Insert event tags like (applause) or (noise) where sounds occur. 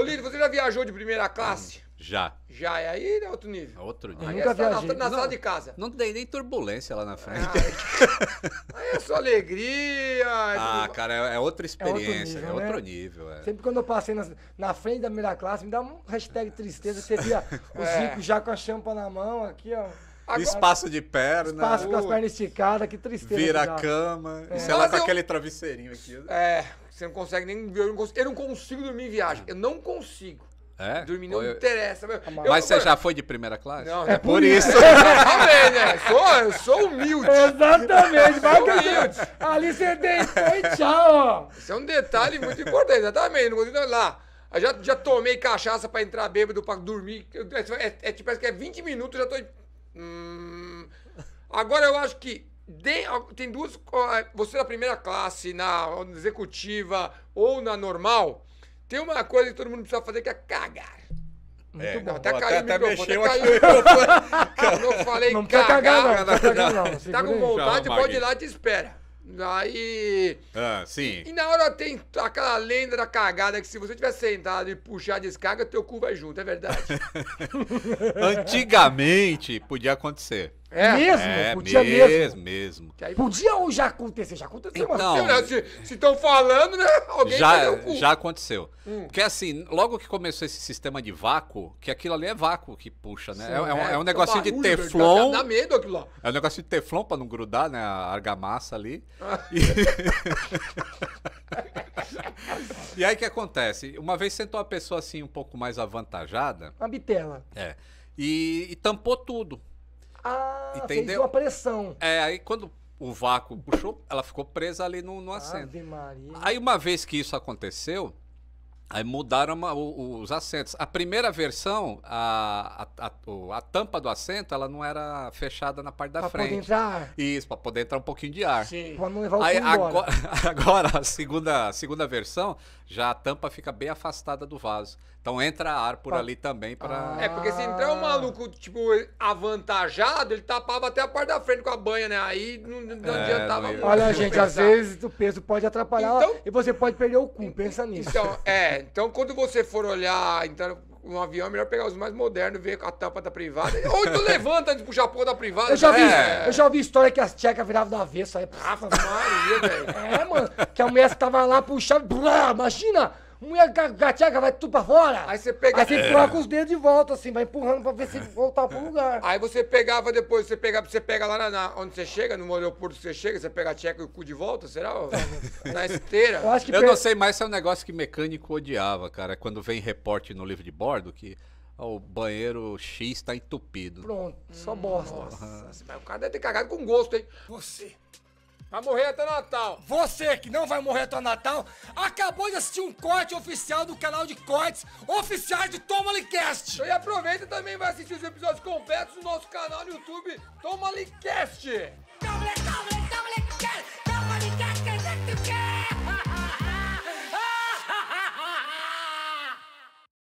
Ô, você já viajou de primeira classe? Já. Já, é aí é outro nível. É outro Aí nível. nunca é na- viajei. Na, sala Não. de casa. Não dei nem turbulência lá na frente. Ah, aí é só alegria. (laughs) Ah, tudo- cara, é, é outra experiência. nível, é outro né? nível, é. Sempre quando eu passei na, na frente da primeira classe, me dá um hashtag tristeza. Você via os É. ricos já com a champa na mão, aqui, ó. Agora- Espaço de perna, Passo com as pernas esticadas, que tristeza. vira a cama. E É. sei lá Mas com eu- aquele travesseirinho aqui. É, você não consegue nem. Eu não consigo, eu não consigo dormir em viagem. Eu não consigo. É? Dormir não eu- interessa. Eu- Mas você eu- já foi de primeira classe? Não, É é por isso. (laughs) Também, né? Sou, eu sou humilde. Exatamente, vai que Humilde. Ali você deitou e tchau, ó. Isso é um detalhe muito importante, exatamente. Não consigo lá. Eu já, já tomei cachaça pra entrar bêbado, pra dormir. Eu- É, é, tipo, parece que é 20 minutos, eu já tô. Hum. Agora eu acho que de- tem duas. Você na primeira classe, na executiva ou na normal, tem uma coisa que todo mundo precisa fazer que é cagar. É, bom. não, Até até, caiu o até microfone, mexeu até caiu. o microfone. (laughs) Eu falei Não cagar, não. cagar, Não cagar, não. tá com vontade, pode ir lá e te espera. Aí. Ah, sim. E na hora tem aquela lenda da cagada que se você tiver sentado e puxar a descarga, teu cu vai junto, é verdade. (laughs) Antigamente podia acontecer. É. Mesmo? É, Podia mesmo, mesmo. mesmo. Que aí, Podia ou já aconteceu? Já aconteceu, mas Então, né, se estão falando, né? Alguém já, perdeu o cu. já aconteceu. Hum. Porque assim, logo que começou esse sistema de vácuo, que aquilo ali é vácuo que puxa, né? Sim, é, é um, É, é um negocinho de barulho, velho, teflon. Dá, medo aquilo lá. É um negocinho de teflon pra não grudar, né? A argamassa ali. E... (laughs) e aí o que acontece? Uma vez sentou uma pessoa assim um pouco mais avantajada, uma bitela. é, e, e tampou tudo. Ah, fez Entendeu? uma pressão. É, aí quando o vácuo puxou, ela ficou presa ali no, no assento. Aí uma vez que isso aconteceu, aí mudaram uma- o- os assentos. A primeira versão, a, a, a- a tampa do assento, ela não era fechada na parte da pra poder frente. entrar, Isso, para poder entrar um pouquinho de ar. Sim. pra não levar o Aí, agora, (laughs) agora, a segunda, segunda versão, já a tampa fica bem afastada do vaso. Então entra ar por Pa- ali também para. Ah. É, porque se entrar um maluco, tipo, avantajado, ele tapava até a parte da frente com a banha, né? Aí não, não É, adiantava não ia- muito. Olha, gente, às pensar. vezes o peso pode atrapalhar Então- e você pode perder o cu. Pensa nisso. Então, é, então quando você for olhar então, um avião, é melhor pegar os mais modernos, ver a tampa da privada. Ou então levanta antes de puxar a porra da privada. Eu já, vi, É. eu já ouvi história que as tchecas viravam do avesso. Aí, Ave Maria, velho. é, mano, que a mulher tava lá puxando. brá, imagina, mulher com a com a tcheca vai tudo pra fora. Aí você pega. Aí você coloca os dedos de volta, assim, vai empurrando pra ver se voltar pro lugar. Aí você pegava depois, você pega, você pega lá na, na- onde você chega, no aeroporto que você chega, você pega a tcheca e o cu de volta, será? (laughs) Na esteira. Eu acho que Eu per- não sei mais se é um negócio que mecânico odiava, cara. Quando vem reporte no livro de bordo que o banheiro X tá entupido. Pronto, só bosta. Nossa, mas o cara deve ter cagado com gosto, hein? Você. Vai morrer até Natal. Você que não vai morrer até Natal, acabou de assistir um corte oficial do canal de cortes oficiais de Toma Cast. E aproveita e também vai assistir os episódios completos do nosso canal no YouTube Toma Cast.